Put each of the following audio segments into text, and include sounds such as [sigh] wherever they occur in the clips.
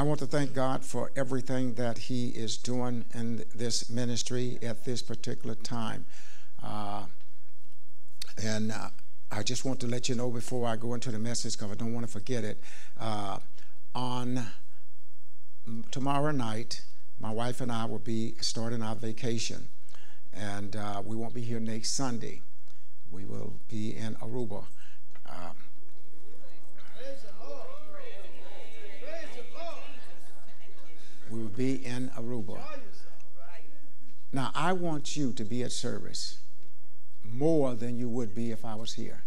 I want to thank God for everything that He is doing in this ministry at this particular time. Uh, and uh, I just want to let you know before I go into the message, because I don't want to forget it. Uh, on tomorrow night, my wife and I will be starting our vacation, and uh, we won't be here next Sunday. We will be in Aruba. Um, we will be in Aruba. Now, I want you to be at service more than you would be if I was here.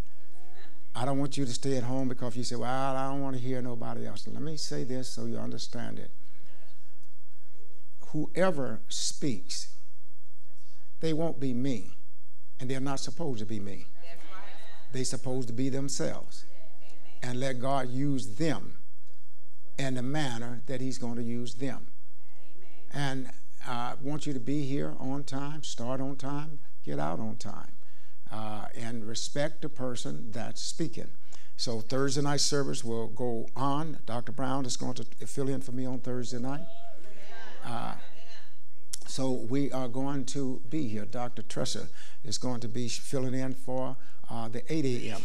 I don't want you to stay at home because you say, Well, I don't want to hear nobody else. Let me say this so you understand it. Whoever speaks, they won't be me, and they're not supposed to be me. They're supposed to be themselves and let God use them in the manner that He's going to use them. And I want you to be here on time, start on time, get out on time uh, and respect the person that's speaking. So Thursday night service will go on. Dr. Brown is going to fill in for me on Thursday night. Uh, so we are going to be here. Dr. Tressa is going to be filling in for uh, the 8 a.m.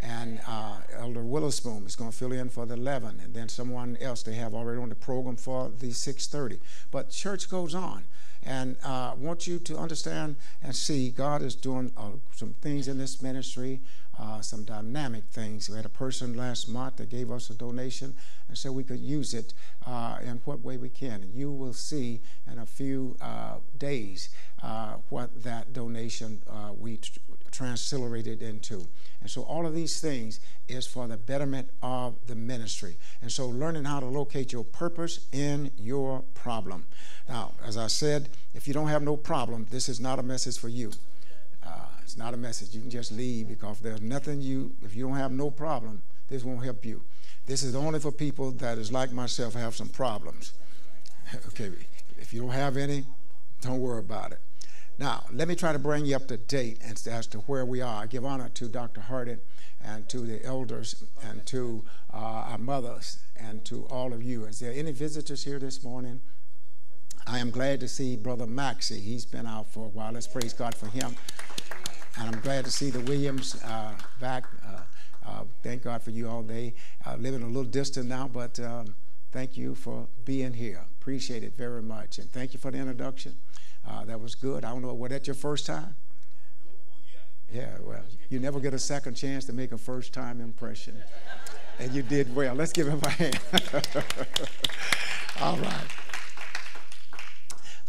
And uh, Elder Willisboom is going to fill in for the 11, and then someone else they have already on the program for the 6:30. But church goes on. And I uh, want you to understand and see God is doing uh, some things in this ministry, uh, some dynamic things. We had a person last month that gave us a donation and said we could use it uh, in what way we can. And you will see in a few uh, days uh, what that donation we tr- into. And so all of these things is for the betterment of the ministry. And so learning how to locate your purpose in your problem. Now, as I said, if you don't have no problem, this is not a message for you. Uh, it's not a message. You can just leave because there's nothing you, if you don't have no problem, this won't help you. This is only for people that is like myself, have some problems. [laughs] okay, if you don't have any, don't worry about it. Now, let me try to bring you up to date as, as to where we are. I give honor to Dr. Hardin and to the elders and to uh, our mothers and to all of you. Is there any visitors here this morning? I am glad to see Brother Maxie. He's been out for a while. Let's praise God for him. And I'm glad to see the Williams uh, back. Uh, uh, thank God for you all. They uh, living a little distant now, but um, thank you for being here. Appreciate it very much. And thank you for the introduction. Uh, that was good. I don't know, was that your first time? Yeah, well, you never get a second chance to make a first time impression. And you did well. Let's give him a hand. [laughs] All right.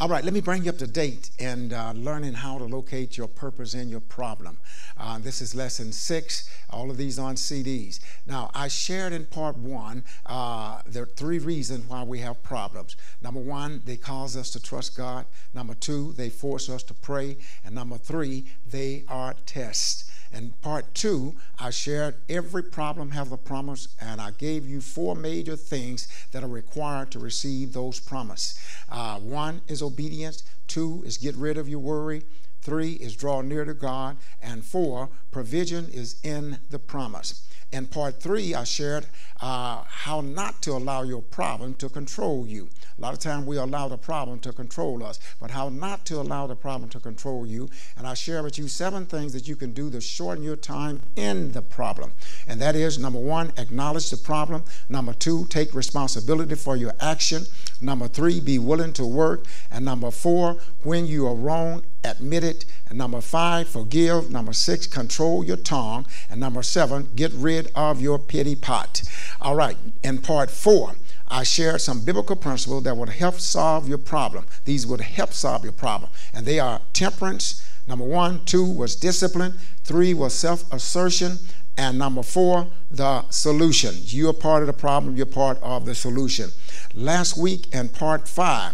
All right, let me bring you up to date and uh, learning how to locate your purpose and your problem. Uh, this is lesson six, all of these on CDs. Now, I shared in part one uh, there are three reasons why we have problems. Number one, they cause us to trust God. Number two, they force us to pray. And number three, they are tests. In part two, I shared every problem has a promise, and I gave you four major things that are required to receive those promises. Uh, one is obedience, two is get rid of your worry, three is draw near to God, and four, provision is in the promise. In part three, I shared uh, how not to allow your problem to control you. A lot of times we allow the problem to control us, but how not to allow the problem to control you. And I share with you seven things that you can do to shorten your time in the problem. And that is number one, acknowledge the problem. Number two, take responsibility for your action. Number three, be willing to work. And number four, when you are wrong, admit it. And number five, forgive. Number six, control your tongue. And number seven, get rid of your pity pot. All right, in part four, I shared some biblical principles that would help solve your problem. These would help solve your problem. And they are temperance, number one. Two was discipline. Three was self assertion. And number four, the solution. You're part of the problem, you're part of the solution. Last week in part five,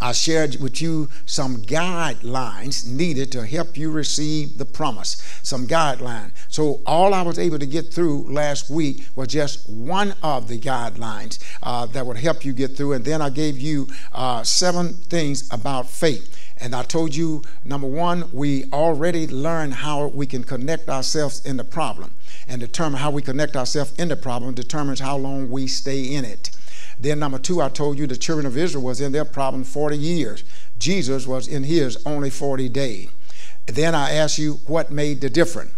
I shared with you some guidelines needed to help you receive the promise. Some guidelines. So, all I was able to get through last week was just one of the guidelines uh, that would help you get through. And then I gave you uh, seven things about faith. And I told you, number one, we already learned how we can connect ourselves in the problem and determine how we connect ourselves in the problem determines how long we stay in it. Then number two, I told you the children of Israel was in their problem 40 years. Jesus was in his only 40 days. Then I asked you what made the difference.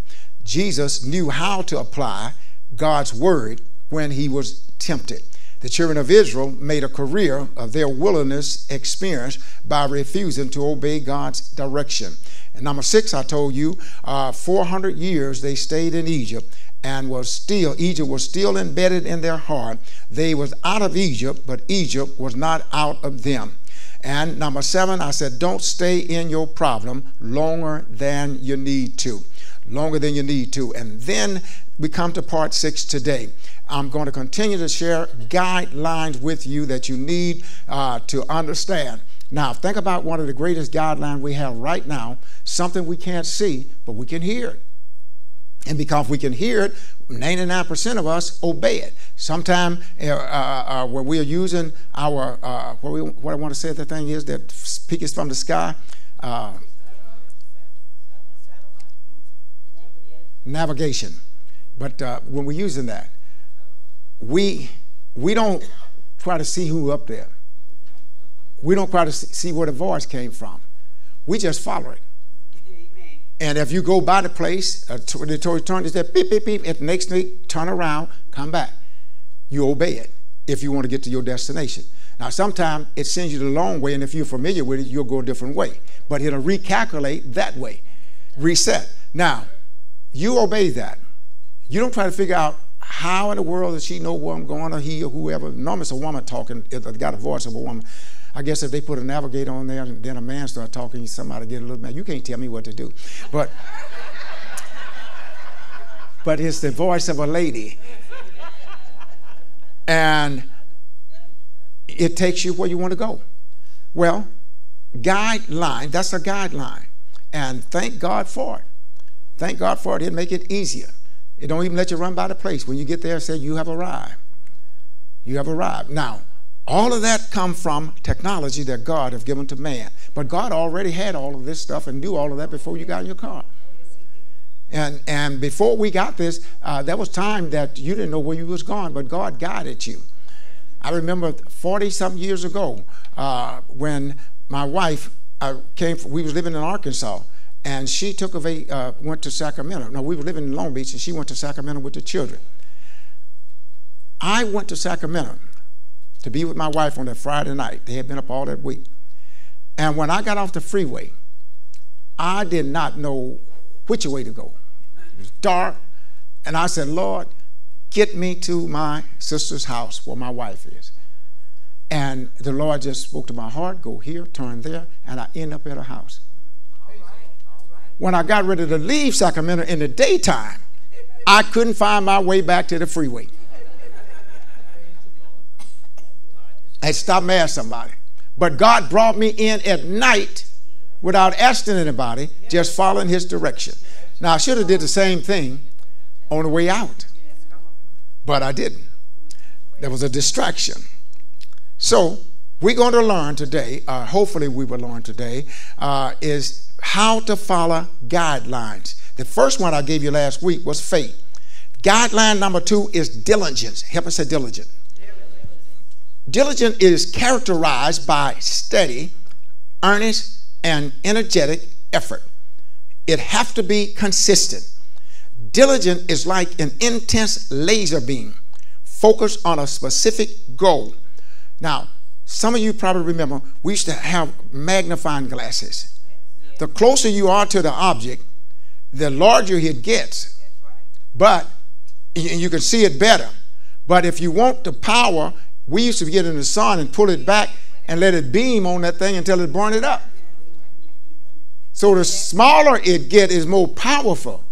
Jesus knew how to apply God's word when he was tempted. The children of Israel made a career of their wilderness experience by refusing to obey God's direction. And number six, I told you, uh, 400 years they stayed in Egypt and was still Egypt was still embedded in their heart. They was out of Egypt, but Egypt was not out of them. And number seven, I said, don't stay in your problem longer than you need to. Longer than you need to. And then we come to part six today. I'm going to continue to share guidelines with you that you need uh, to understand. Now, think about one of the greatest guidelines we have right now, something we can't see, but we can hear it. And because we can hear it, 99% of us obey it. Sometimes uh, uh, uh, when we are using our, uh, what, we, what, I want to say the thing is that speaks from the sky, uh, navigation. But uh, when we're using that, we, we don't try to see who up there. We don't try to see where the voice came from. We just follow it. And if you go by the place, uh, the Tory turn, it said beep, beep, beep. At the next week, turn around, come back. You obey it if you want to get to your destination. Now, sometimes it sends you the long way, and if you're familiar with it, you'll go a different way. But it'll recalculate that way, reset. Now, you obey that. You don't try to figure out how in the world does she know where I'm going, or he, or whoever. Normally, it's a woman talking. It got a voice of a woman. I guess if they put a navigator on there and then a man start talking, somebody get a little mad. You can't tell me what to do. But but it's the voice of a lady. And it takes you where you want to go. Well, guideline, that's a guideline. And thank God for it. Thank God for it. It'll make it easier. It don't even let you run by the place. When you get there, say you have arrived. You have arrived. Now, all of that come from technology that God have given to man. But God already had all of this stuff and knew all of that before you got in your car. And, and before we got this, uh, there was time that you didn't know where you was going, but God guided you. I remember 40 some years ago uh, when my wife uh, came, from, we was living in Arkansas, and she took a uh, went to Sacramento. No, we were living in Long Beach, and she went to Sacramento with the children. I went to Sacramento to be with my wife on that Friday night. They had been up all that week. And when I got off the freeway, I did not know which way to go. It was dark. And I said, Lord, get me to my sister's house where my wife is. And the Lord just spoke to my heart go here, turn there, and I end up at her house. When I got ready to leave Sacramento in the daytime, I couldn't find my way back to the freeway. I stopped mad somebody. But God brought me in at night without asking anybody, just following his direction. Now I should have did the same thing on the way out. But I didn't. There was a distraction. So we're going to learn today, uh, hopefully we will learn today, uh, is how to follow guidelines. The first one I gave you last week was faith. Guideline number two is diligence. Help us say diligent. Diligent is characterized by steady, earnest, and energetic effort. It have to be consistent. Diligent is like an intense laser beam focused on a specific goal. Now, some of you probably remember we used to have magnifying glasses. The closer you are to the object, the larger it gets. But you can see it better. But if you want the power we used to get in the sun and pull it back and let it beam on that thing until it burned it up. So the smaller it get is more powerful.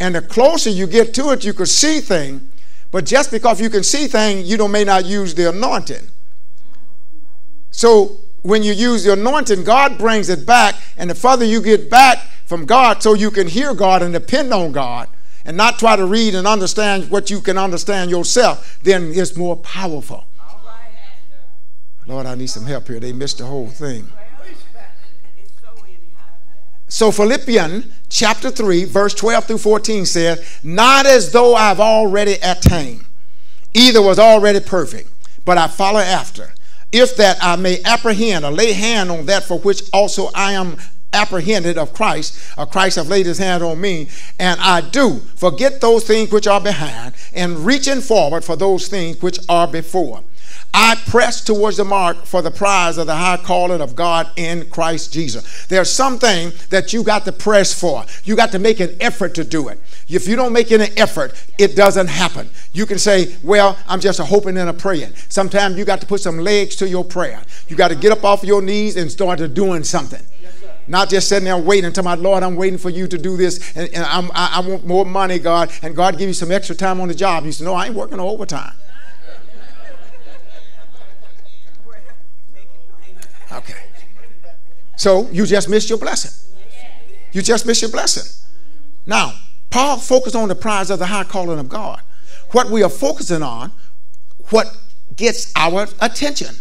And the closer you get to it, you can see things. But just because you can see things, you don't may not use the anointing. So when you use the anointing, God brings it back, and the further you get back from God, so you can hear God and depend on God, and not try to read and understand what you can understand yourself, then it's more powerful. Lord, I need some help here. They missed the whole thing. So Philippians chapter 3, verse 12 through 14 says, Not as though I've already attained, either was already perfect, but I follow after. If that I may apprehend or lay hand on that for which also I am apprehended of Christ, or Christ have laid his hand on me, and I do forget those things which are behind, and reaching forward for those things which are before. I press towards the mark for the prize of the high calling of God in Christ Jesus. There's something that you got to press for. You got to make an effort to do it. If you don't make any effort, it doesn't happen. You can say, Well, I'm just a hoping and a praying. Sometimes you got to put some legs to your prayer. You got to get up off your knees and start doing something. Not just sitting there waiting until my Lord, I'm waiting for you to do this, and, and I, I want more money, God, and God give you some extra time on the job. You say, No, I ain't working no overtime. Okay. So you just missed your blessing. You just missed your blessing. Now, Paul focused on the prize of the high calling of God. What we are focusing on, what gets our attention,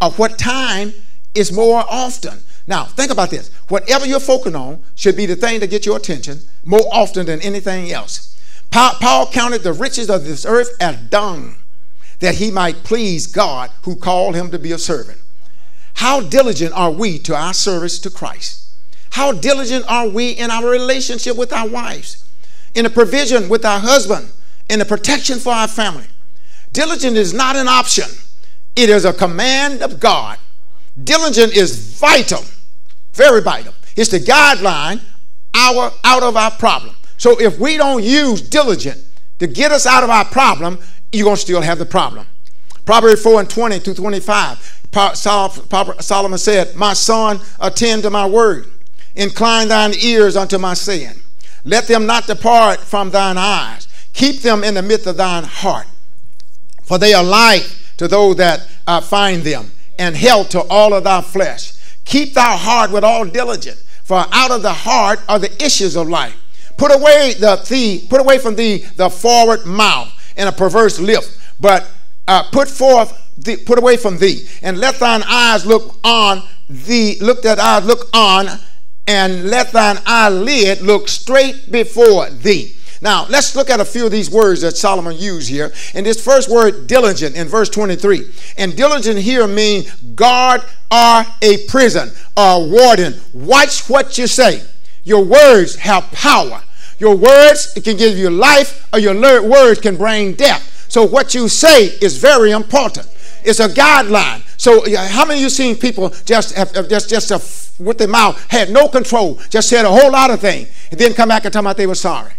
or what time is more often. Now, think about this. Whatever you're focusing on should be the thing to get your attention more often than anything else. Paul counted the riches of this earth as dung, that he might please God who called him to be a servant. How diligent are we to our service to Christ? How diligent are we in our relationship with our wives, in the provision with our husband, in the protection for our family? Diligent is not an option, it is a command of God. Diligent is vital, very vital. It's the guideline our, out of our problem. So if we don't use diligent to get us out of our problem, you're going to still have the problem. Proverbs 4 and 20 to 25. Solomon said, My son, attend to my word. Incline thine ears unto my saying. Let them not depart from thine eyes. Keep them in the midst of thine heart. For they are life to those that uh, find them, and health to all of thy flesh. Keep thy heart with all diligence, for out of the heart are the issues of life. Put away the put away from thee the forward mouth and a perverse lip, but uh, put forth thee, put away from thee, and let thine eyes look on thee, look that eyes look on, and let thine eyelid look straight before thee. Now, let's look at a few of these words that Solomon used here. And this first word, diligent, in verse 23. And diligent here means guard or a prison or warden. Watch what you say. Your words have power. Your words can give you life, or your words can bring death. So, what you say is very important. It's a guideline. So how many of you seen people just have, just just uh, with their mouth had no control, just said a whole lot of things, and then come back and tell me they were sorry?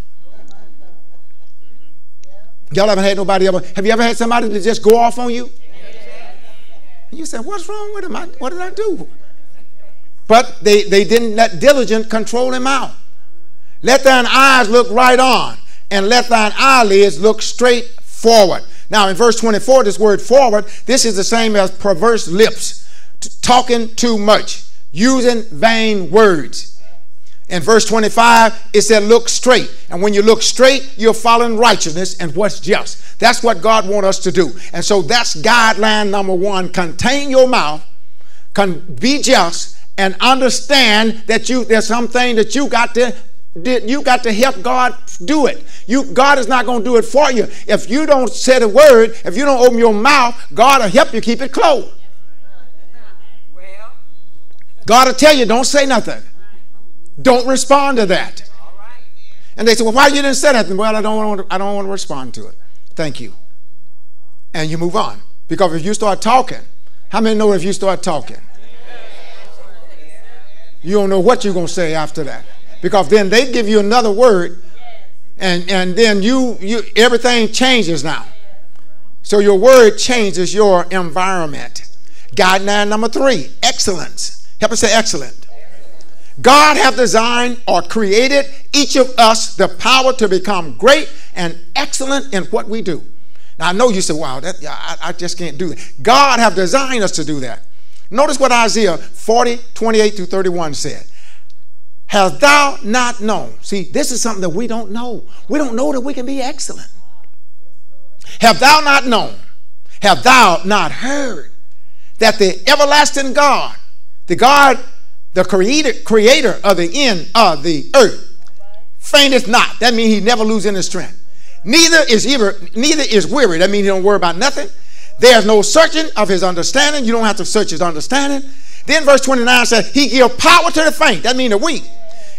Y'all haven't had nobody ever. Have you ever had somebody to just go off on you? And you said, "What's wrong with him? I, what did I do?" But they they didn't let diligence control him out. Let thine eyes look right on, and let thine eyelids look straight forward. Now, in verse 24, this word forward, this is the same as perverse lips, talking too much, using vain words. In verse 25, it said, Look straight. And when you look straight, you're following righteousness and what's just. That's what God wants us to do. And so that's guideline number one contain your mouth, can be just, and understand that you there's something that you got to you got to help God do it. You, God is not going to do it for you. If you don't say the word, if you don't open your mouth, God will help you keep it closed. God will tell you, don't say nothing. Don't respond to that. And they say, well, why you didn't say nothing? Well, I don't want to, I don't want to respond to it. Thank you. And you move on. Because if you start talking, how many know if you start talking? You don't know what you're going to say after that because then they give you another word and and then you you everything changes now so your word changes your environment guideline number three excellence help us say excellent god have designed or created each of us the power to become great and excellent in what we do now i know you say wow that I, I just can't do that god have designed us to do that notice what isaiah 40 28 through 31 said Hast thou not known? See, this is something that we don't know. We don't know that we can be excellent. Have thou not known? Have thou not heard that the everlasting God, the God, the creator, creator of the end of the earth, fainteth not. That means he never loses his strength. Neither is ever, neither is weary. That means he don't worry about nothing. There's no searching of his understanding. You don't have to search his understanding. Then verse 29 says, He gives power to the faint. That means the weak.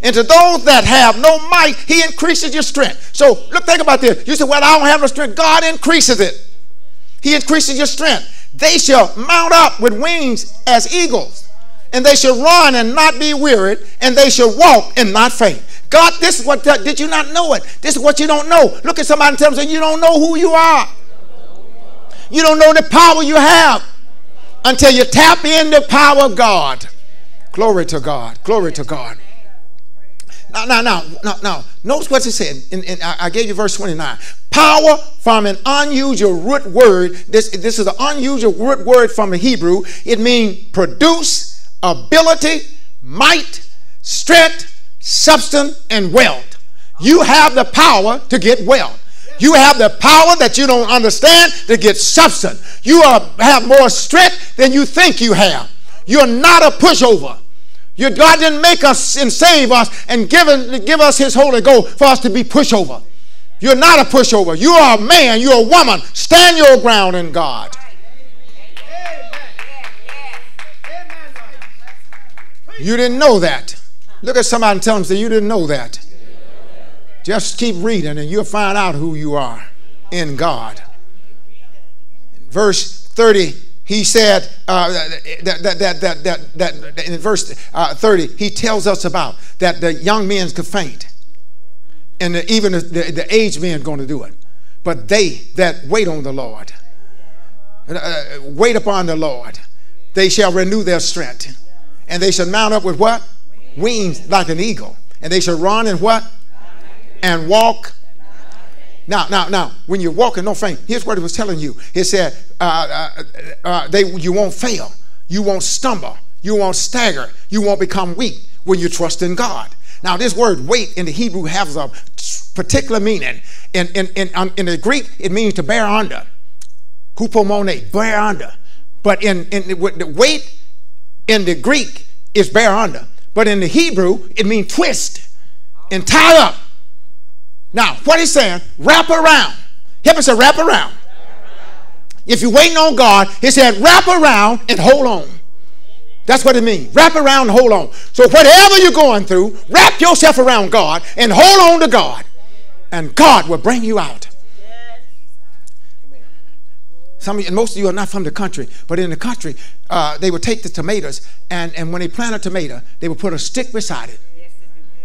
And to those that have no might, he increases your strength. So look, think about this. You say, Well, I don't have no strength. God increases it. He increases your strength. They shall mount up with wings as eagles, and they shall run and not be wearied, and they shall walk and not faint. God, this is what did you not know it? This is what you don't know. Look at somebody and tell them you don't know who you are. You don't know the power you have until you tap in the power of God. Glory to God. Glory to God. Now, now, now, now, now notice what it said. In, in, I gave you verse 29. Power from an unusual root word. This, this is an unusual root word from the Hebrew. It means produce, ability, might, strength, substance, and wealth. You have the power to get wealth. You have the power that you don't understand to get substance. You are, have more strength than you think you have. You're not a pushover. Your God didn't make us and save us and give, give us His Holy Ghost for us to be pushover. You're not a pushover. You are a man. You're a woman. Stand your ground in God. You didn't know that. Look at somebody and tell them, say, you didn't know that. Just keep reading and you'll find out who you are in God. In verse 30, he said uh, that, that, that, that, that, that, in verse uh, 30, he tells us about that the young men could faint. And the, even the, the, the aged men going to do it. But they that wait on the Lord, uh, wait upon the Lord, they shall renew their strength. And they shall mount up with what? Wings like an eagle. And they shall run and what? and walk. Now, now, now, when you're walking, don't faint. Here's what it was telling you. It said, uh, uh, uh, they, you won't fail. You won't stumble. You won't stagger. You won't become weak when you trust in God. Now, this word wait in the Hebrew has a particular meaning. In, in, in, um, in the Greek, it means to bear under. Hupomone, bear under. But in, in the weight in the Greek is bear under. But in the Hebrew, it means twist and tie up. Now, what he's saying, wrap around. Help me say, wrap around. If you're waiting on God, he said, wrap around and hold on. That's what it means. Wrap around and hold on. So, whatever you're going through, wrap yourself around God and hold on to God, and God will bring you out. Some of you, and most of you are not from the country, but in the country, uh, they would take the tomatoes, and, and when they plant a tomato, they would put a stick beside it.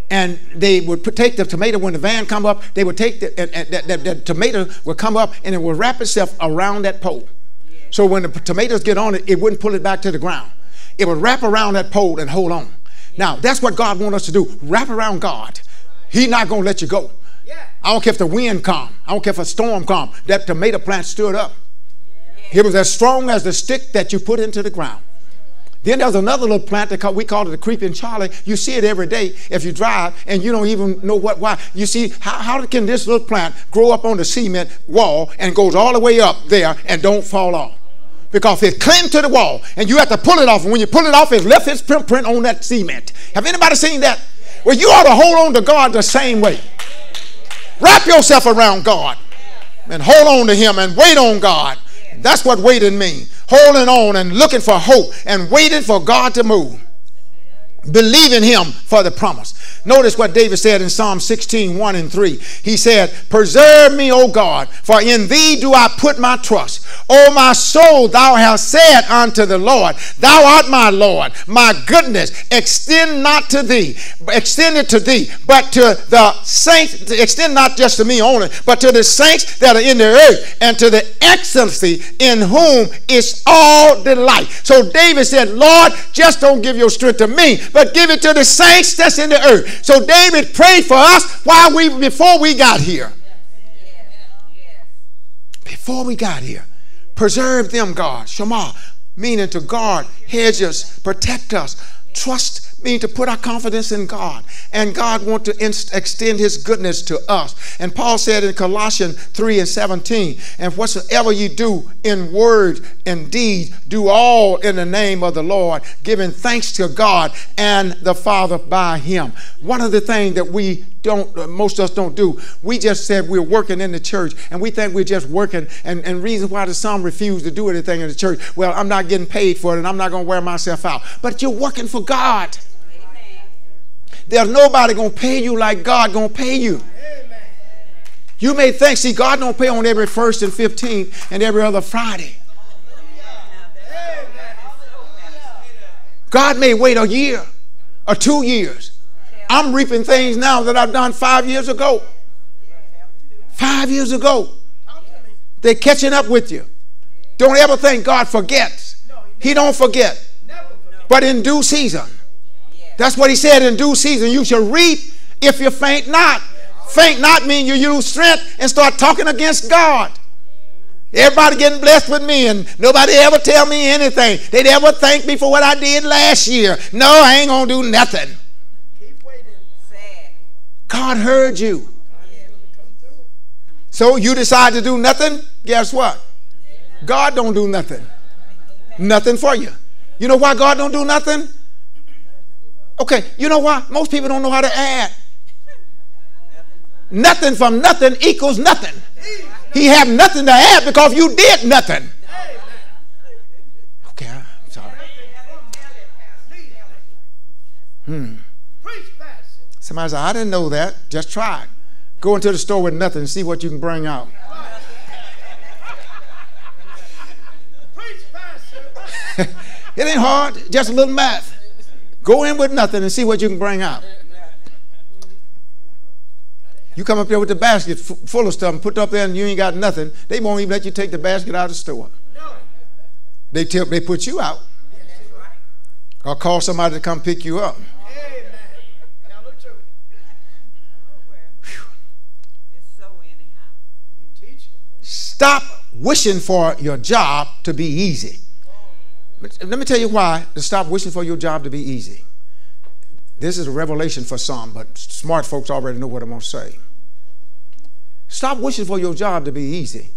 And they would put, take the tomato when the van come up they would take the and, and that, that, that, tomato would come up and it would wrap itself around that pole. So when the tomatoes get on it it wouldn't pull it back to the ground. It would wrap around that pole and hold on. Now that's what god wants us to do. Wrap around god. He's not going to let you go. I don't care if the wind come. I don't care if a storm come. That tomato plant stood up it was as strong as the stick that you put into the ground then there's another little plant that we call it the creeping Charlie. You see it every day if you drive, and you don't even know what why. You see how, how can this little plant grow up on the cement wall and goes all the way up there and don't fall off? Because it cling to the wall, and you have to pull it off. And when you pull it off, it left its print on that cement. Have anybody seen that? Well, you ought to hold on to God the same way. Wrap yourself around God and hold on to Him and wait on God. That's what waiting means holding on and looking for hope and waiting for God to move. Believing him for the promise. Notice what David said in Psalm 16, 1 and 3. He said, Preserve me, O God, for in thee do I put my trust. O my soul, thou hast said unto the Lord, Thou art my Lord, my goodness, extend not to thee, extend it to thee, but to the saints, extend not just to me only, but to the saints that are in the earth, and to the excellency in whom is all delight. So David said, Lord, just don't give your strength to me, but give it to the saints that's in the earth. So David prayed for us while we before we got here. Before we got here. Preserve them, God. Shema, meaning to guard, hedge us, protect us, trust mean to put our confidence in God. And God wants to extend his goodness to us. And Paul said in Colossians 3 and 17, and whatsoever you do in word and deed, do all in the name of the Lord, giving thanks to God and the Father by him. One of the things that we don't uh, most of us don't do we just said we're working in the church and we think we're just working and, and reasons why the some refuse to do anything in the church well i'm not getting paid for it and i'm not going to wear myself out but you're working for god there's nobody going to pay you like God going to pay you. You may think, see, God don't pay on every first and 15th and every other Friday. God may wait a year or two years. I'm reaping things now that I've done five years ago. Five years ago. They're catching up with you. Don't ever think God forgets. He don't forget. But in due season, that's what he said in due season. You shall reap if you faint not. Faint not mean you use strength and start talking against God. Everybody getting blessed with me, and nobody ever tell me anything. They never thank me for what I did last year. No, I ain't gonna do nothing. God heard you. So you decide to do nothing. Guess what? God don't do nothing. Nothing for you. You know why God don't do nothing? Okay, you know why? Most people don't know how to add. Nothing from nothing equals nothing. He have nothing to add because you did nothing. Okay, I'm sorry. Hmm. Somebody said, I didn't know that. Just try it. Go into the store with nothing and see what you can bring out. [laughs] it ain't hard, just a little math. Go in with nothing and see what you can bring out. You come up there with the basket full of stuff and put it up there and you ain't got nothing. They won't even let you take the basket out of the store. They tell they put you out. Or call somebody to come pick you up. Stop wishing for your job to be easy. Let me tell you why to stop wishing for your job to be easy. This is a revelation for some, but smart folks already know what I'm going to say. Stop wishing for your job to be easy.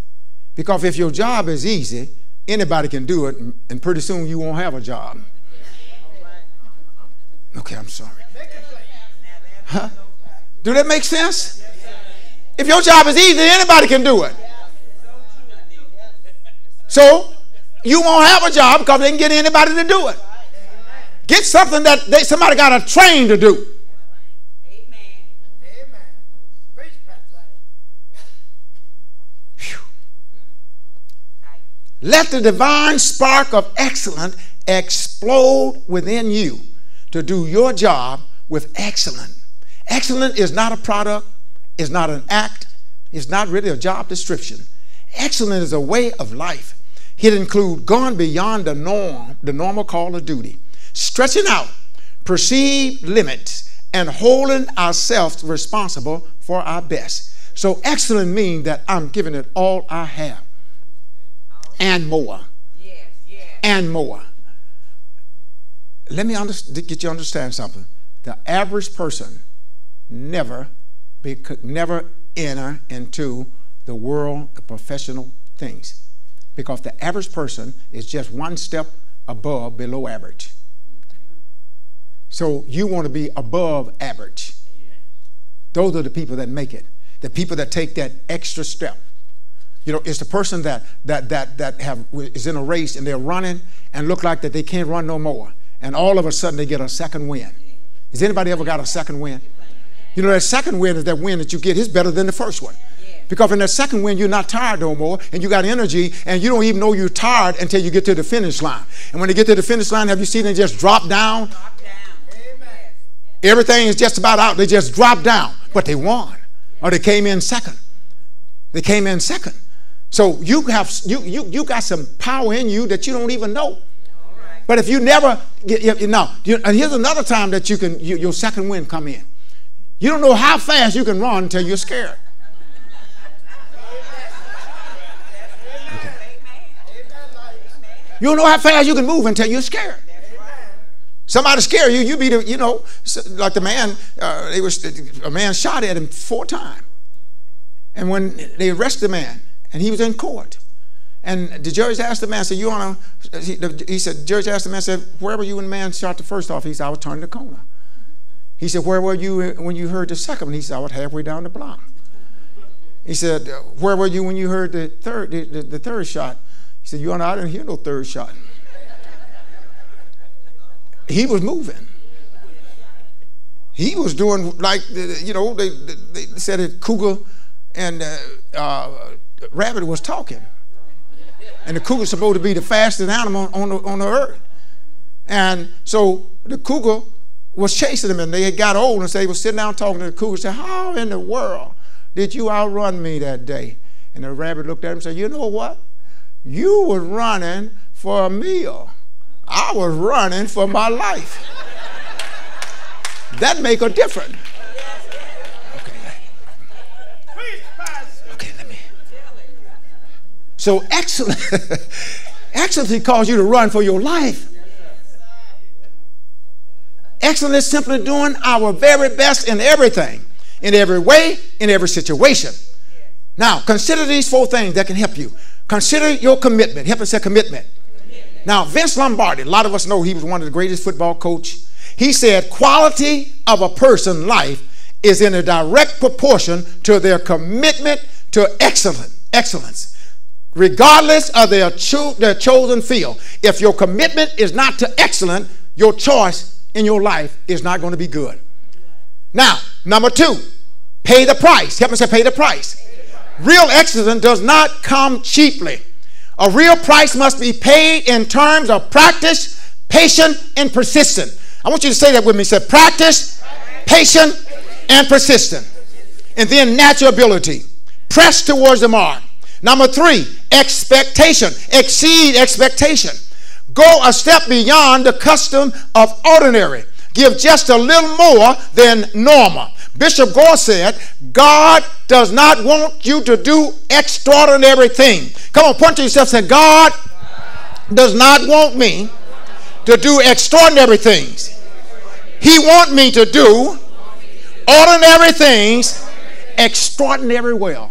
Because if your job is easy, anybody can do it, and pretty soon you won't have a job. Okay, I'm sorry. Huh? Do that make sense? If your job is easy, anybody can do it. So, you won't have a job because they can get anybody to do it. Get something that they, somebody got to train to do. Let the divine spark of excellence explode within you to do your job with excellence. Excellent is not a product, it's not an act, it's not really a job description. Excellence is a way of life. It include going beyond the norm, the normal call of duty, stretching out perceived limits, and holding ourselves responsible for our best. So excellent means that I'm giving it all I have and more. Yes, yes. And more. Let me get you to understand something. The average person never be, never enter into the world of professional things because the average person is just one step above below average. So you want to be above average. Those are the people that make it. The people that take that extra step. You know, it's the person that that that that have is in a race and they're running and look like that they can't run no more. And all of a sudden they get a second win. Has anybody ever got a second win? You know, that second win is that win that you get is better than the first one. Because in that second win, you're not tired no more and you got energy and you don't even know you're tired until you get to the finish line. And when you get to the finish line, have you seen them just drop down? Drop down. Everything is just about out. They just drop down, but they won or they came in second. They came in second. So you have you you you got some power in you that you don't even know. But if you never get you, now, and here's another time that you can you, your second wind come in. You don't know how fast you can run until you're scared. You don't know how fast you can move until you're scared. Somebody scare you, you be the, you know, like the man, uh, they was, a man shot at him four times. And when they arrested the man, and he was in court, and the judge asked the man, said, you want to, he, he said, judge asked the man, said, where were you when the man shot the first off? He said, I was turning the corner. He said, where were you when you heard the second one? He said, I was halfway down the block. He said, where were you when you heard the third, the, the, the third shot? He said, you know, I didn't hear no third shot he was moving. He was doing like, you know, they, they said that cougar and uh, uh, rabbit was talking. And the cougar's supposed to be the fastest animal on the, on the earth. And so the cougar was chasing them, and they had got old, and so they were sitting down talking to the cougar. Said, "How in the world did you outrun me that day?" And the rabbit looked at him and said, "You know what? You were running for a meal." I was running for my life. That make a difference. Okay. Let me. So excellent, [laughs] excellency calls you to run for your life. Excellence is simply doing our very best in everything, in every way, in every situation. Now, consider these four things that can help you. Consider your commitment. Help us say commitment. Now, Vince Lombardi, a lot of us know he was one of the greatest football coach. He said, quality of a person's life is in a direct proportion to their commitment to excellence. excellence regardless of their, cho- their chosen field. If your commitment is not to excellent, your choice in your life is not going to be good. Now, number two, pay the price. Help me say, pay the price. Real excellence does not come cheaply. A real price must be paid in terms of practice, patient, and persistent. I want you to say that with me. Say practice, patient, and persistent. And then natural ability. Press towards the mark. Number three, expectation. Exceed expectation. Go a step beyond the custom of ordinary. Give just a little more than normal. Bishop Gore said, God does not want you to do extraordinary things. Come on, point to yourself and say, God does not want me to do extraordinary things. He want me to do ordinary things extraordinary well.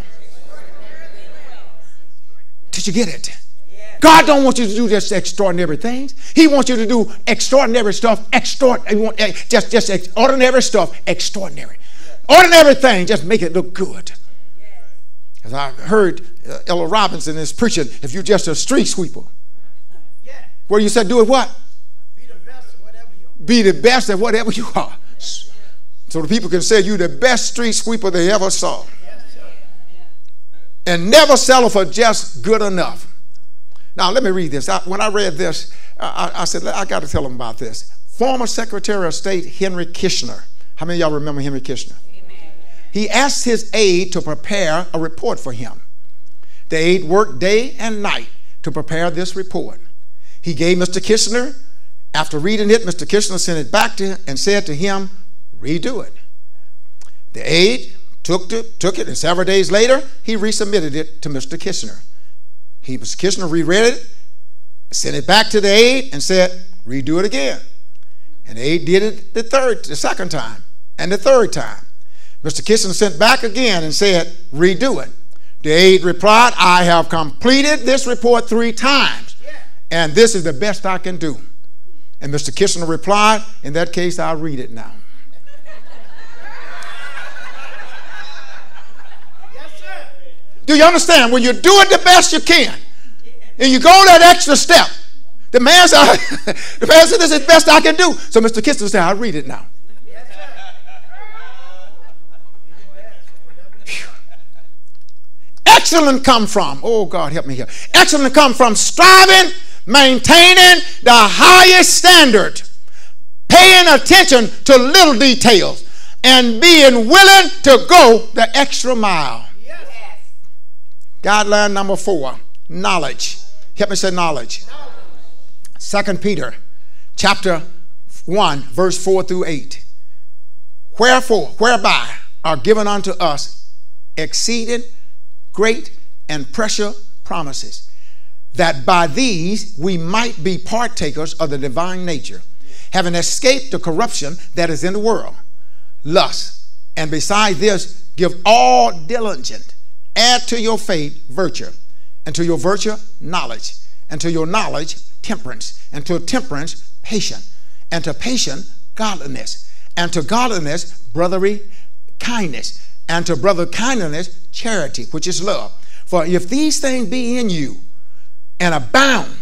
Did you get it? God don't want you to do just extraordinary things. He wants you to do extraordinary stuff, extraordinary, eh, just, just ordinary stuff, extraordinary. Ordinary thing, just make it look good. As I heard uh, Ella Robinson is preaching, if you're just a street sweeper, where you said, do it what? Be the best at whatever you are. Be the best at whatever you are. So the people can say you're the best street sweeper they ever saw. And never settle for just good enough. Now, let me read this. I, when I read this, I, I said, I got to tell them about this. Former Secretary of State Henry Kissinger. How many of y'all remember Henry Kissinger? He asked his aide to prepare a report for him. The aide worked day and night to prepare this report. He gave Mr. Kissinger, after reading it, Mr. Kissinger sent it back to him and said to him, redo it. The aide took, to, took it, and several days later, he resubmitted it to Mr. Kissinger. He, Mr. Kissinger reread it, sent it back to the aide, and said, redo it again. And the aide did it the third, the second time, and the third time. Mr. Kissinger sent back again and said, redo it. The aide replied, I have completed this report three times, and this is the best I can do. And Mr. Kissinger replied, In that case, I'll read it now. [laughs] Do you understand? When you're doing the best you can, and you go that extra step, the man said, [laughs] the man said, This is the best I can do. So Mr. Kissinger said, I'll read it now. Excellent come from, oh God, help me here. Excellent come from striving, maintaining the highest standard, paying attention to little details, and being willing to go the extra mile. Yes. Guideline number four knowledge. Help me say knowledge. Second Peter chapter 1, verse 4 through 8. Wherefore, whereby are given unto us exceeding great and precious promises, that by these we might be partakers of the divine nature, having escaped the corruption that is in the world, lust. And besides this, give all diligent. Add to your faith virtue, and to your virtue knowledge, and to your knowledge temperance, and to temperance patience, and to patience godliness, and to godliness brotherly kindness, and to brother kindness charity, which is love. For if these things be in you and abound,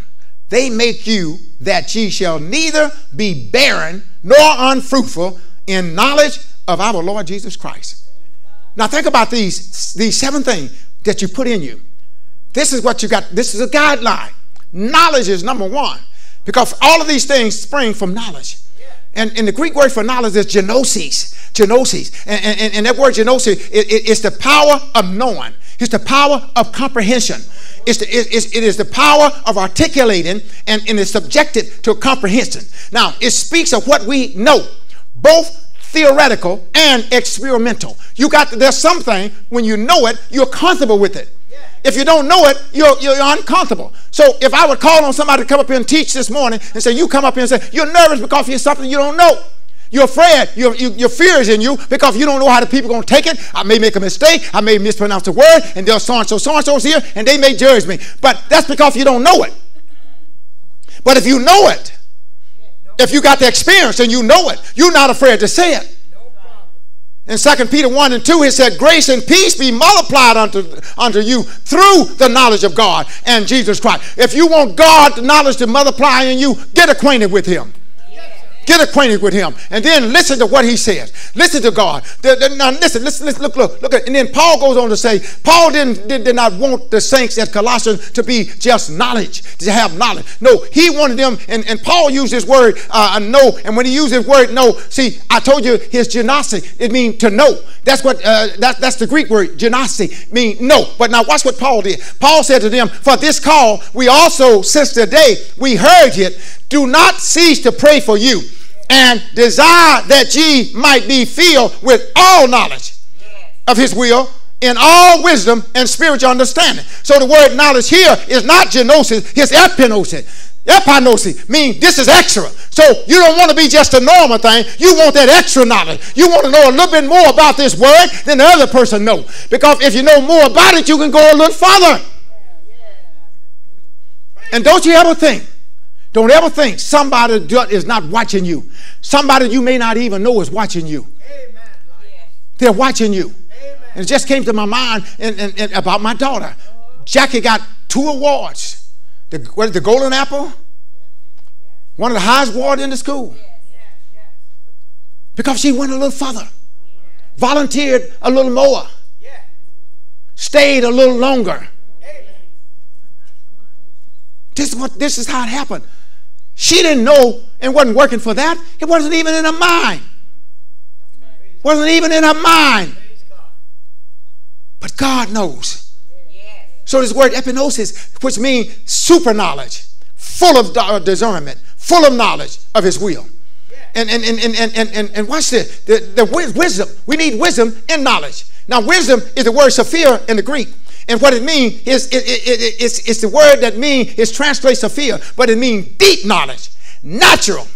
they make you that ye shall neither be barren nor unfruitful in knowledge of our Lord Jesus Christ. Now think about these, these seven things that you put in you. This is what you got. This is a guideline. Knowledge is number one because all of these things spring from knowledge. And, and the Greek word for knowledge is genosis. Genosis. And, and, and that word genosis, it, it, the power of knowing. It's the power of comprehension. It's the, it, it's, it is the power of articulating and, and it's subjected to comprehension. Now, it speaks of what we know, both theoretical and experimental. You got to, there's something when you know it, you're comfortable with it. If you don't know it, you're, you're uncomfortable. So if I would call on somebody to come up here and teach this morning and say, you come up here and say, you're nervous because you're something you don't know. You're afraid. Your, your fear is in you because you don't know how the people are going to take it. I may make a mistake. I may mispronounce the word, and there's so and so, so and so's here, and they may judge me. But that's because you don't know it. But if you know it, if you got the experience and you know it, you're not afraid to say it. In 2 Peter 1 and 2, he said, Grace and peace be multiplied unto, unto you through the knowledge of God and Jesus Christ. If you want God, the knowledge to multiply in you, get acquainted with him. Get acquainted with him. And then listen to what he says. Listen to God. Now listen, listen, listen, look, look, look. At, and then Paul goes on to say, Paul didn't, did, did not want the saints at Colossians to be just knowledge, to have knowledge. No, he wanted them, and, and Paul used his word uh, know. And when he used his word know, see, I told you his genasi, it means to know. That's what uh, that, that's the Greek word, genasi, mean know. But now watch what Paul did. Paul said to them, For this call we also, since the day we heard it, do not cease to pray for you and desire that ye might be filled with all knowledge of his will in all wisdom and spiritual understanding. So the word knowledge here is not genosis, it's epinosis. Epinosis means this is extra. So you don't want to be just a normal thing. You want that extra knowledge. You want to know a little bit more about this word than the other person know. Because if you know more about it, you can go a little further. And don't you ever think don't ever think somebody is not watching you. Somebody you may not even know is watching you. Amen. They're watching you. Amen. And it just came to my mind and, and, and about my daughter. Jackie got two awards. The, what the Golden Apple? One of the highest awards in the school. Because she went a little further. Volunteered a little more. Stayed a little longer. This is what this is how it happened. She didn't know and wasn't working for that. It wasn't even in her mind. It Wasn't even in her mind. But God knows. So this word epinosis, which means super knowledge, full of discernment, full of knowledge of his will. And, and, and, and, and, and, and watch this. The, the wisdom. We need wisdom and knowledge. Now, wisdom is the word sophia in the Greek. And what it means is it, it, it, it's, it's the word that means is translates Sophia, but it means deep knowledge, natural,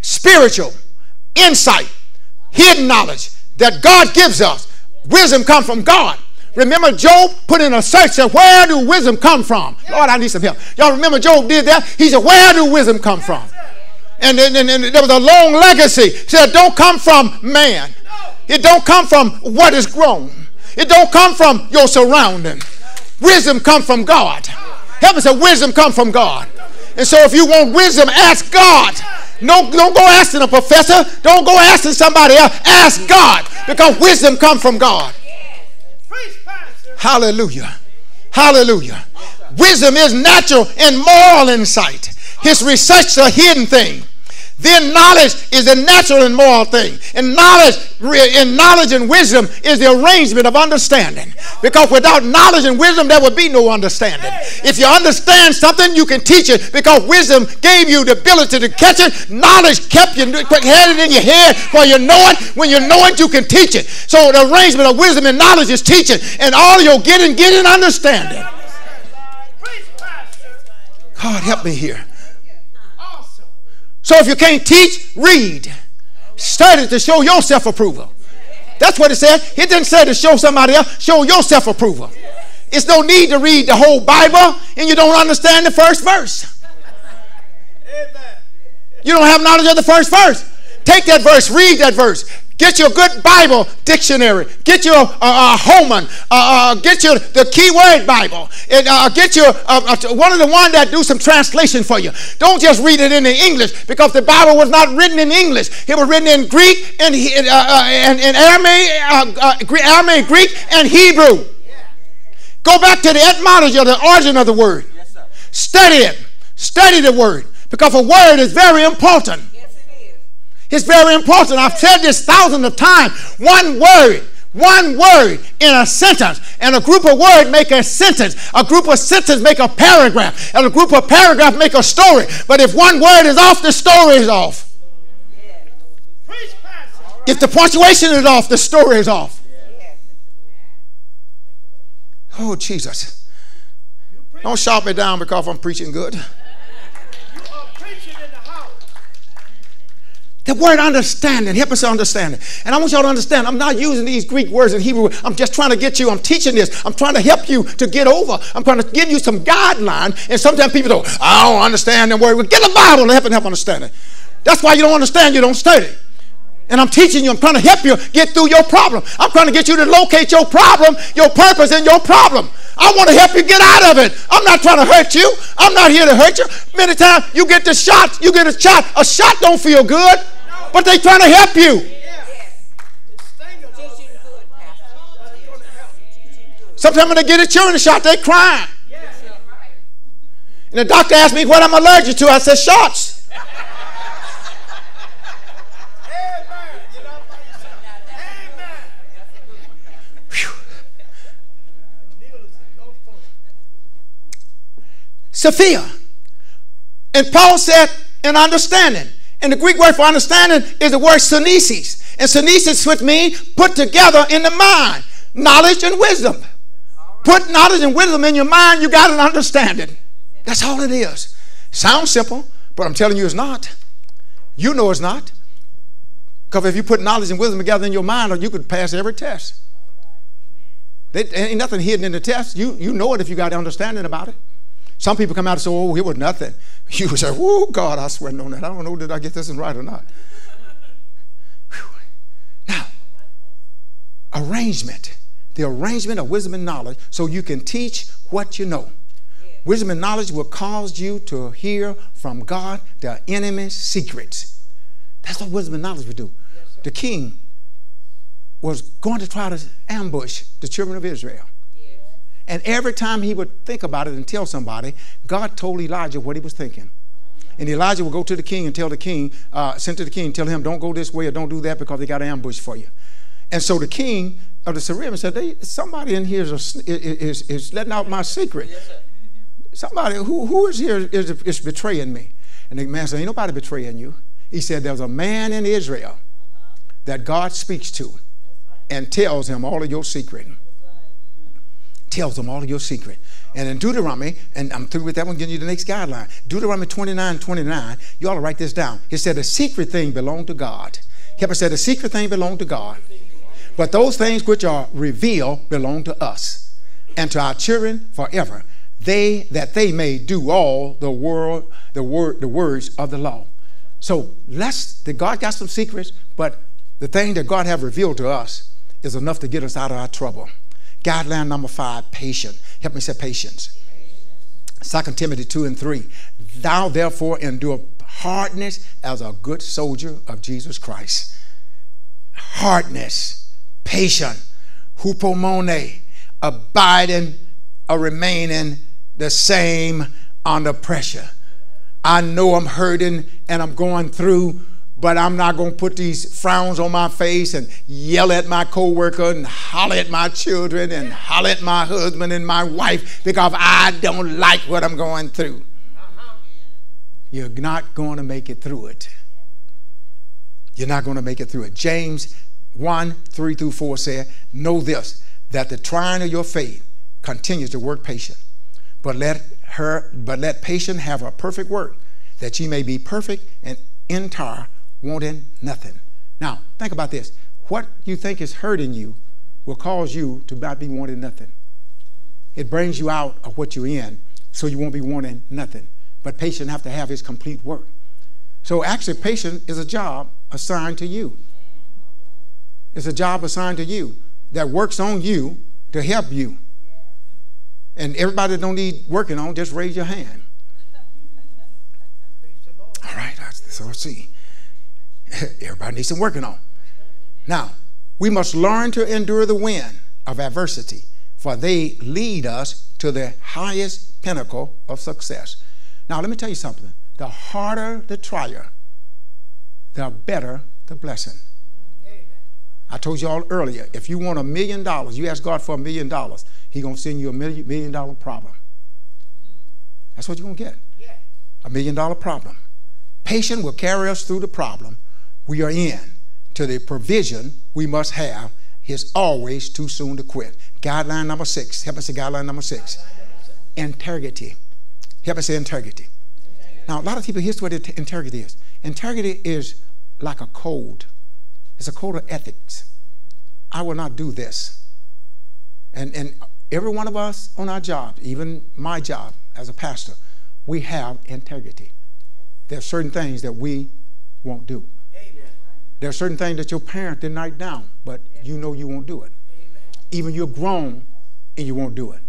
spiritual, insight, hidden knowledge that God gives us. Wisdom comes from God. Remember, Job put in a search, said, Where do wisdom come from? Lord, I need some help. Y'all remember Job did that? He said, Where do wisdom come from? And, and, and, and there was a long legacy. He said, Don't come from man. It don't come from what is grown. It don't come from your surrounding. Wisdom come from God. Heaven said wisdom come from God. And so if you want wisdom, ask God. No, don't go asking a professor. Don't go asking somebody else. Ask God because wisdom come from God. Hallelujah. Hallelujah. Wisdom is natural and moral insight. His research a hidden thing. Then knowledge is a natural and moral thing. And knowledge, and knowledge and wisdom is the arrangement of understanding. Because without knowledge and wisdom, there would be no understanding. If you understand something, you can teach it because wisdom gave you the ability to catch it. Knowledge kept you had it in your head while you know it. When you know it, you can teach it. So the arrangement of wisdom and knowledge is teaching. And all you're getting, getting understanding. God help me here. So if you can't teach, read. Study to show your self approval. That's what it said. It didn't say to show somebody else, show your self approval. It's no need to read the whole Bible and you don't understand the first verse. You don't have knowledge of the first verse. Take that verse, read that verse. Get your good Bible dictionary. Get your uh, uh, Holman. Uh, uh, get your the keyword Bible. And uh, get your one of the one that do some translation for you. Don't just read it in the English because the Bible was not written in English. It was written in Greek and and, and Aramaic, Aramaic, Greek, and Hebrew. Go back to the etymology of the origin of the word. Study it. Study the word because a word is very important. It's very important. I've said this thousands of times. One word, one word in a sentence, and a group of words make a sentence. A group of sentences make a paragraph, and a group of paragraphs make a story. But if one word is off, the story is off. If the punctuation is off, the story is off. Oh, Jesus. Don't shout me down because I'm preaching good. The word understanding, help us understand it. And I want y'all to understand, I'm not using these Greek words in Hebrew. I'm just trying to get you, I'm teaching this. I'm trying to help you to get over. I'm trying to give you some guideline. And sometimes people go, I don't understand the word. Well, get the Bible to help and help understand it. That's why you don't understand, you don't study. And I'm teaching you, I'm trying to help you get through your problem. I'm trying to get you to locate your problem, your purpose, and your problem. I want to help you get out of it. I'm not trying to hurt you. I'm not here to hurt you. Many times you get the shot, you get a shot. A shot don't feel good but they're trying to help you. Sometimes when they get a children shot, they cry. And the doctor asked me what I'm allergic to. I said, shots. Sophia. And Paul said, an understanding. And the Greek word for understanding is the word synesis. And synesis which means put together in the mind, knowledge and wisdom. Put knowledge and wisdom in your mind, you got an understanding. That's all it is. Sounds simple, but I'm telling you it's not. You know it's not. Because if you put knowledge and wisdom together in your mind, you could pass every test. There ain't nothing hidden in the test. You, you know it if you got understanding about it. Some people come out and say, oh, it was nothing. [laughs] You would say, oh, God, I swear on that. I don't know, did I get this right or not? Now, arrangement. The arrangement of wisdom and knowledge so you can teach what you know. Wisdom and knowledge will cause you to hear from God the enemy's secrets. That's what wisdom and knowledge will do. Yes, the king was going to try to ambush the children of Israel. And every time he would think about it and tell somebody, God told Elijah what he was thinking. And Elijah would go to the king and tell the king, uh, send to the king, tell him, don't go this way or don't do that because they got an ambush for you. And so the king of the Syrians said, somebody in here is, is, is letting out my secret. Yes, somebody, who, who is here is, is betraying me? And the man said, ain't nobody betraying you. He said, there's a man in Israel that God speaks to and tells him all of your secret tells them all of your secret. And in Deuteronomy, and I'm through with that one, giving you the next guideline. Deuteronomy 29 29, you ought to write this down. It said, a secret thing belonged to God. Kepler said, a secret thing belonged to God. But those things which are revealed belong to us and to our children forever. They that they may do all the world, the word, the words of the law. So let's that God got some secrets, but the thing that God have revealed to us is enough to get us out of our trouble. Guideline number five, patient. Help me say patience. Second Timothy 2 and 3. Thou therefore endure hardness as a good soldier of Jesus Christ. Hardness, patient, hupomone, abiding or remaining the same under pressure. I know I'm hurting and I'm going through but I'm not going to put these frowns on my face and yell at my coworker and holler at my children and holler at my husband and my wife because I don't like what I'm going through. You're not going to make it through it. You're not going to make it through it. James 1 3 through 4 said, Know this, that the trying of your faith continues to work patient. But let her, but let patience have a perfect work, that ye may be perfect and entire, wanting nothing. Now, think about this. What you think is hurting you will cause you to not be wanting nothing. It brings you out of what you're in, so you won't be wanting nothing. But patient have to have his complete work. So actually, patient is a job assigned to you. It's a job assigned to you that works on you to help you. And everybody that don't need working on, just raise your hand. All right, so see. [laughs] Everybody needs some working on. Now, we must learn to endure the wind of adversity, for they lead us to the highest pinnacle of success. Now, let me tell you something. The harder the trial, the better the blessing. I told you all earlier, if you want a million dollars, you ask God for a million dollars, He's going to send you a million, million dollar problem. That's what you're going to get. A million dollar problem. Patience will carry us through the problem we are in to the provision we must have is always too soon to quit. Guideline number six. Help us say guideline number six. Integrity. Help us say integrity. Now, a lot of people, here's what integrity is. Integrity is like a code. It's a code of ethics. I will not do this. And, and every one of us on our job, even my job as a pastor, we have integrity. There are certain things that we won't do. There are certain things that your parents didn't write down, but you know you won't do it. Even you're grown and you won't do it.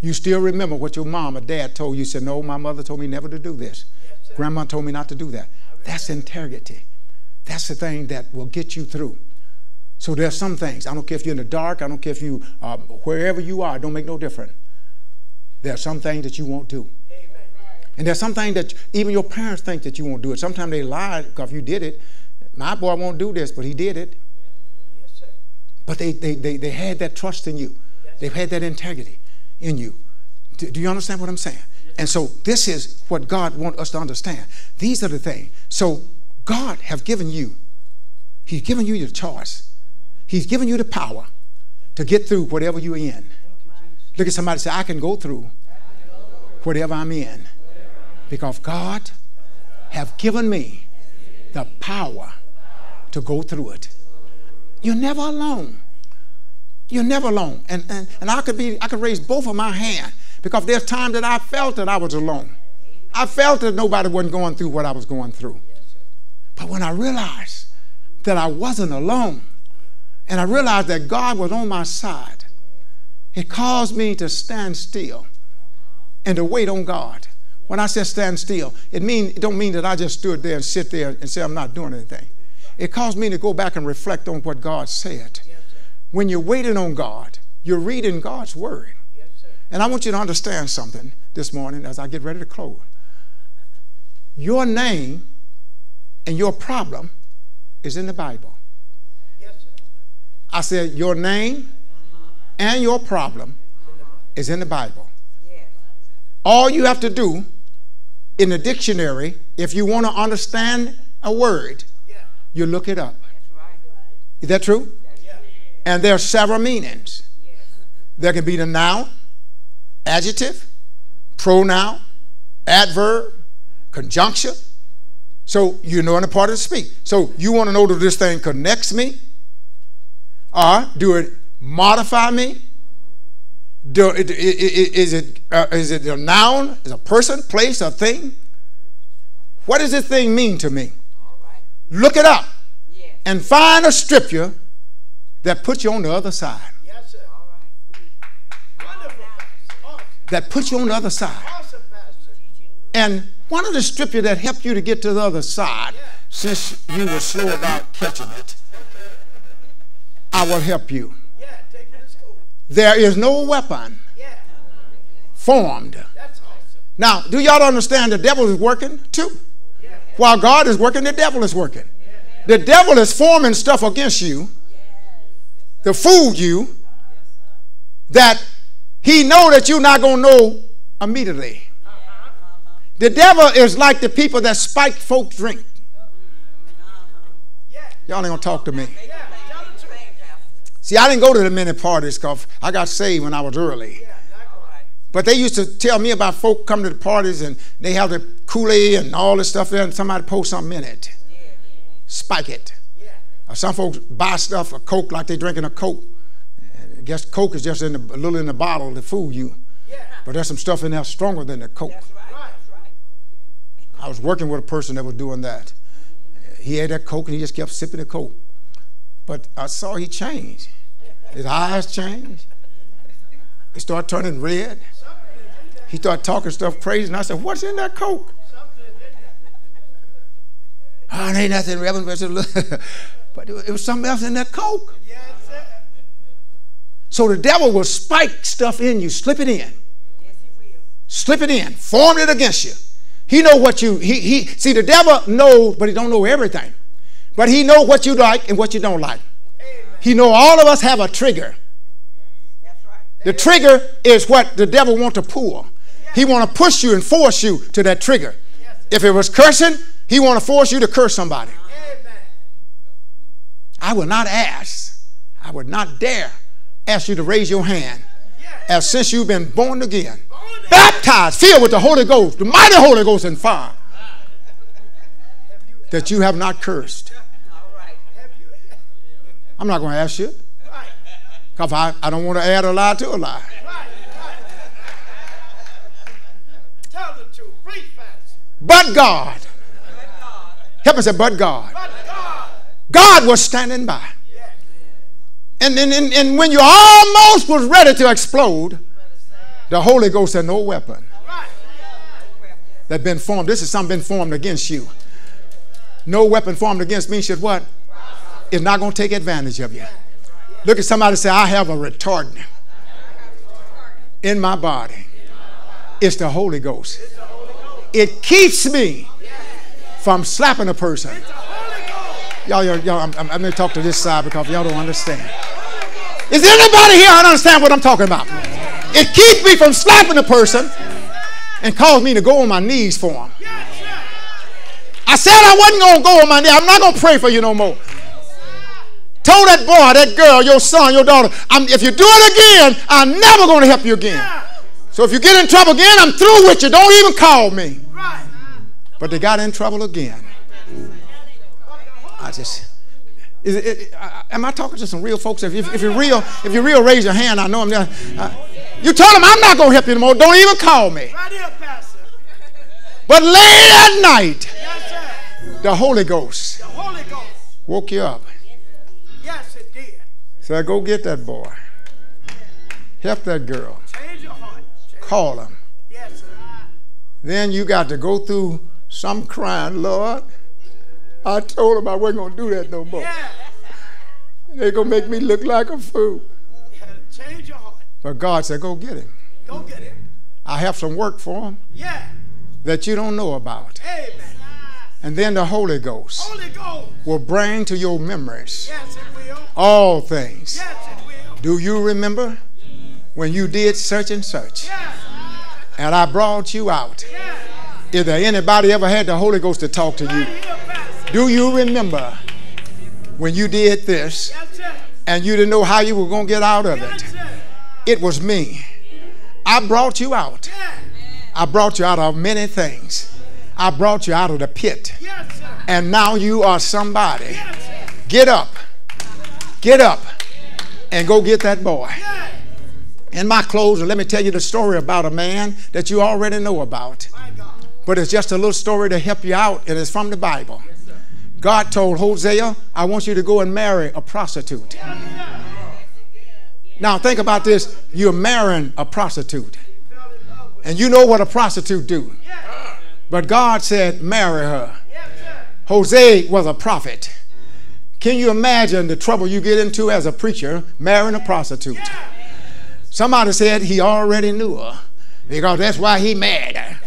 You still remember what your mom or dad told you. you said, No, my mother told me never to do this. Grandma told me not to do that. That's integrity. That's the thing that will get you through. So there's some things. I don't care if you're in the dark. I don't care if you, uh, wherever you are, don't make no difference. There are some things that you won't do. And there's some things that even your parents think that you won't do it. Sometimes they lie because if you did it, my boy won't do this, but he did it. But they, they, they, they had that trust in you. They've had that integrity in you. Do, do you understand what I'm saying? And so this is what God wants us to understand. These are the things. So God have given you, He's given you the choice. He's given you the power to get through whatever you're in. Look at somebody say, I can go through whatever I'm in. Because God have given me the power to go through it. You're never alone. You're never alone. And, and, and I could be, I could raise both of my hands because there's times that I felt that I was alone. I felt that nobody wasn't going through what I was going through. But when I realized that I wasn't alone, and I realized that God was on my side, it caused me to stand still and to wait on God. When I said stand still, it mean it don't mean that I just stood there and sit there and say I'm not doing anything. It caused me to go back and reflect on what God said. When you're waiting on God, you're reading God's word. And I want you to understand something this morning as I get ready to close. Your name and your problem is in the Bible. I said, Your name and your problem is in the Bible. All you have to do in the dictionary, if you want to understand a word, you look it up. Is that true? And there are several meanings. There can be the noun, adjective, pronoun, adverb, conjunction. So you know in the part of the speak. So you want to know that this thing connects me, or do it modify me? Do, is, it, uh, is it a noun? Is a person, place, a thing? What does this thing mean to me? Look it up yes. and find a scripture that puts you on the other side. Yes, sir. All right. Awesome. That puts you on the other side. Awesome, and one of the scripture that helped you to get to the other side, yeah. since you were slow about catching it, I will help you. There is no weapon formed. Now, do y'all understand the devil is working too? While God is working, the devil is working. The devil is forming stuff against you to fool you that he know that you're not going to know immediately. The devil is like the people that spike folk drink. Y'all ain't going to talk to me. See, I didn't go to the many parties because I got saved when I was early. But they used to tell me about folk coming to the parties and they have the Kool-Aid and all this stuff there, and somebody pour something in it. Spike it. Or some folks buy stuff, a Coke, like they're drinking a Coke. I guess Coke is just in the, a little in the bottle to fool you. But there's some stuff in there stronger than the Coke. I was working with a person that was doing that. He had that Coke and he just kept sipping the Coke. But I saw he changed. His eyes changed. He started turning red. He started talking stuff crazy, and I said, What's in that Coke? Oh, it ain't nothing, Reverend. [laughs] but it was something else in that Coke. So the devil will spike stuff in you, slip it in. Slip it in, form it against you. He know what you he he see the devil knows, but he don't know everything. But he know what you like and what you don't like. He know all of us have a trigger. Right. The trigger is what the devil want to pull. He want to push you and force you to that trigger. If it was cursing, he want to force you to curse somebody. I will not ask. I would not dare ask you to raise your hand as since you've been born again, baptized, filled with the Holy Ghost, the mighty Holy Ghost and fire, that you have not cursed. [laughs] I'm not going to ask you. Because I, I don't want to add a lie to a lie. But God. Help me say, but God. God was standing by. And, and, and, and when you almost was ready to explode, the Holy Ghost said, No weapon that been formed. This is something been formed against you. No weapon formed against me should what? Is not going to take advantage of you. Look at somebody say, I have a retardant in my body. It's the Holy Ghost. It keeps me from slapping a person. Y'all, y'all, y'all I'm, I'm, I'm going to talk to this side because y'all don't understand. Is there anybody here that understand what I'm talking about? It keeps me from slapping a person and cause me to go on my knees for him. I said I wasn't going to go on my knees. I'm not going to pray for you no more. Told that boy, that girl, your son, your daughter, I'm if you do it again, I'm never going to help you again. So if you get in trouble again, I'm through with you. Don't even call me. But they got in trouble again. I just. Is it, it, am I talking to some real folks? If, if, if, you're real, if you're real, raise your hand. I know I'm. Not, you told them I'm not going to help you anymore. Don't even call me. But late at night, the Holy Ghost woke you up. Yes, it did. Said, go get that boy. Help that girl. Call him. Yes, then you got to go through some crying, Lord. I told him I wasn't going to do that no more. Yeah. They're going to make me look like a fool. [laughs] Change your heart. But God said, go get him. Go get him. I have some work for him. Yeah. That you don't know about. Amen. And then the Holy Ghost, Holy Ghost. will bring to your memories. Yes, all things. Yes, Do you remember when you did search and search. And I brought you out. Is there anybody ever had the Holy Ghost to talk to you? Do you remember when you did this and you didn't know how you were going to get out of it? It was me. I brought you out. I brought you out of many things. I brought you out of the pit. And now you are somebody. Get up. Get up and go get that boy. In my closing, let me tell you the story about a man that you already know about. But it's just a little story to help you out, and it's from the Bible. God told Hosea, I want you to go and marry a prostitute. Now think about this. You're marrying a prostitute. And you know what a prostitute do. But God said, marry her. Hosea was a prophet. Can you imagine the trouble you get into as a preacher marrying a prostitute? Somebody said he already knew her because that's why he married her.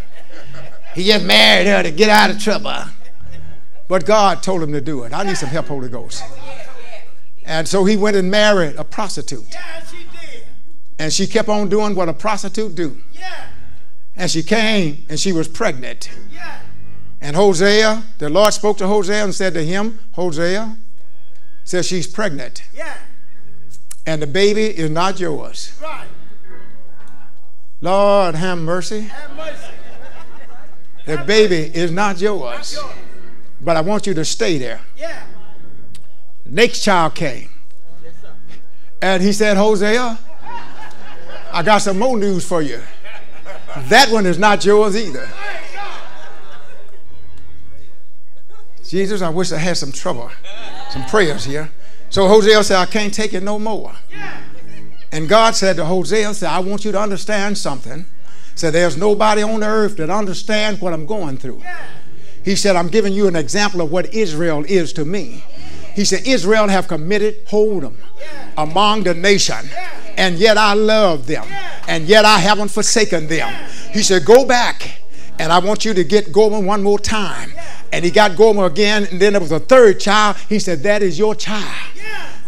He just married her to get out of trouble. But God told him to do it. I need some help, Holy Ghost. And so he went and married a prostitute. And she kept on doing what a prostitute do. And she came and she was pregnant. And Hosea, the Lord spoke to Hosea and said to him, Hosea, says she's pregnant. Yeah. And the baby is not yours. Right. Lord, have mercy. Have mercy. The baby is not yours, Yours. but I want you to stay there. Yeah. Next child came. And he said, Hosea, I got some more news for you. That one is not yours either. Jesus, I wish I had some trouble, some prayers here. So Hosea said, I can't take it no more. And God said to Hosea, said, I want you to understand something. Said, there's nobody on the earth that understands what I'm going through. He said, I'm giving you an example of what Israel is to me. He said, Israel have committed whoredom among the nation, and yet I love them, and yet I haven't forsaken them. He said, Go back, and I want you to get Gomer one more time. And he got Gomer again, and then there was a third child. He said, That is your child.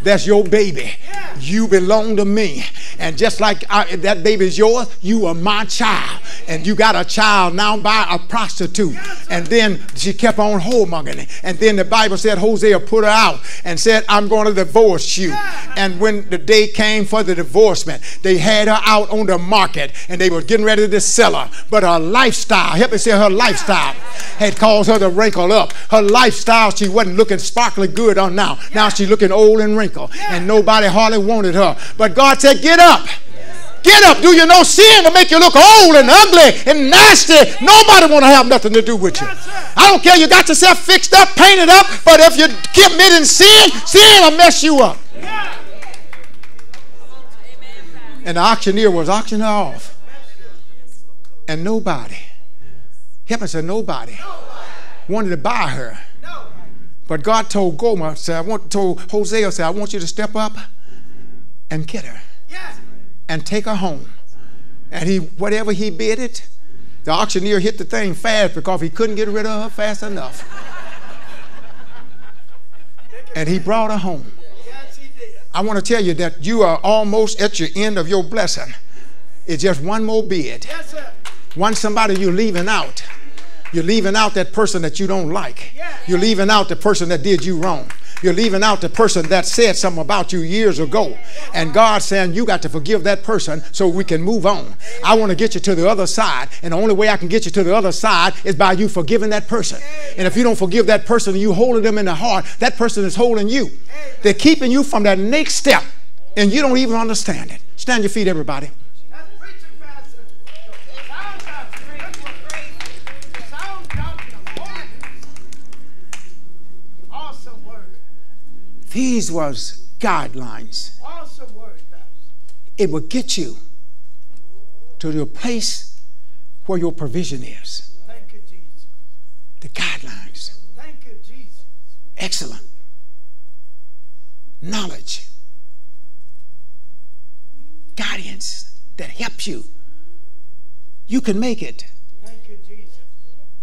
That's your baby. You belong to me. And just like I, that baby is yours, you are my child. And you got a child now by a prostitute. And then she kept on whoremongering. And then the Bible said Hosea put her out and said, I'm going to divorce you. And when the day came for the divorcement, they had her out on the market and they were getting ready to sell her. But her lifestyle, help me say her lifestyle, had caused her to wrinkle up. Her lifestyle, she wasn't looking sparkly good on now. Now she's looking old and wrinkled. And nobody hardly wanted her. But God said, Get up. Get up. Do you know sin will make you look old and ugly and nasty? Nobody want to have nothing to do with you. I don't care. You got yourself fixed up, painted up, but if you keep committing sin, sin will mess you up. And the auctioneer was auctioning her off. And nobody, heaven said nobody, wanted to buy her. But God told Gomer, said, I want told Hosea, said, I want you to step up and get her Yes. and take her home. And he, whatever he bid it, the auctioneer hit the thing fast because he couldn't get rid of her fast enough. And he brought her home. Yes, he. I want to tell you that you are almost at your end of your blessing. It's just one more bid. Yes, sir. One somebody you're leaving out. You're leaving out that person that you don't like. You're leaving out the person that did you wrong. You're leaving out the person that said something about you years ago. And God's saying you got to forgive that person so we can move on. I want to get you to the other side. And the only way I can get you to the other side is by you forgiving that person. And if you don't forgive that person and you holding them in the heart, that person is holding you. They're keeping you from that next step. And you don't even understand it. Stand your feet, everybody. These was guidelines. Awesome word. It will get you to the place where your provision is. Thank you, Jesus. The guidelines. Thank you, Jesus. Excellent. Knowledge. Guidance that helps you. You can make it. Thank you, Jesus.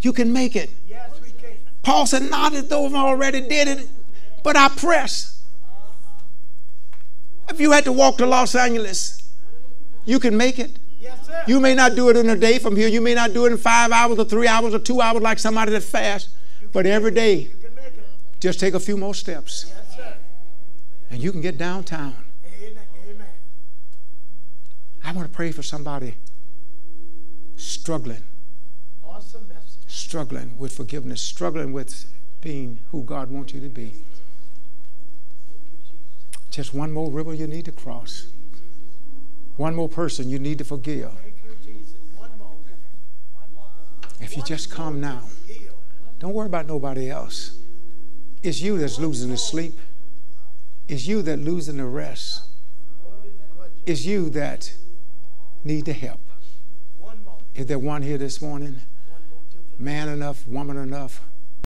You can make it. Yes, we can. Paul said, Not as though I already did it, but I press. If you had to walk to Los Angeles, you can make it. Yes, sir. You may not do it in a day from here. You may not do it in five hours or three hours or two hours like somebody that fasts. But every day, You can make it. just take a few more steps and you can get downtown. I want to pray for somebody struggling, struggling with forgiveness, struggling with being who God wants you to be. Just one more river you need to cross. One more person you need to forgive. If you just come now, don't worry about nobody else. It's you that's losing the sleep. It's you that losing the rest. It's you that need the help. Is there one here this morning? Man enough, woman enough,